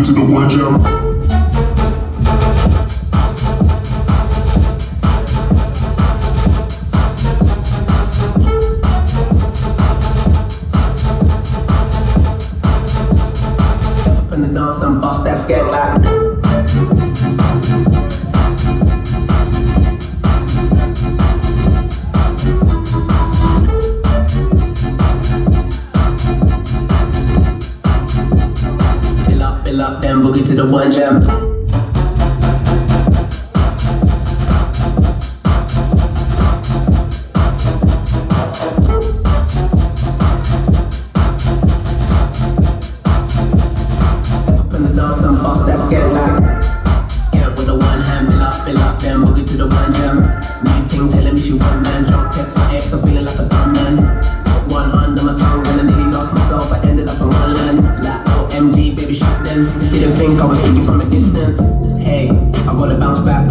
boogie to the one dance and bust that skank like. Then boogie to the one jam. Didn't think I was seeing from a distance. Hey, I gotta bounce back.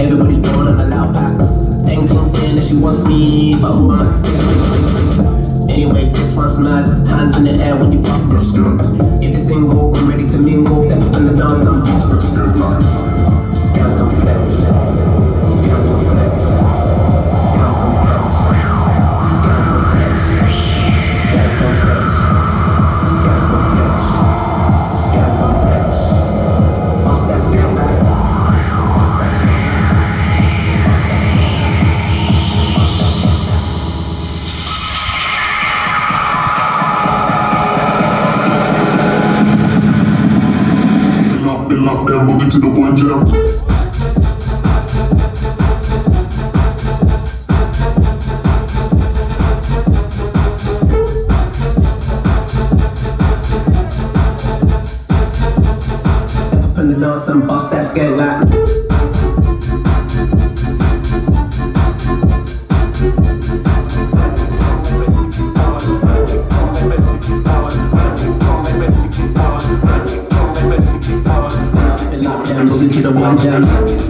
Everybody's blowing on a loud pack. Dang ting saying that she wants me, but who am I to say? Anyway, this one's mad. Hands in the air when you bust That's good. Get the single, I'm ready to mingle. And the dance, I'm That's good. Like. Skank and flex. Up, then boogie to the one jam. Up in the dance and bust that skank like. Then boogie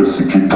keep from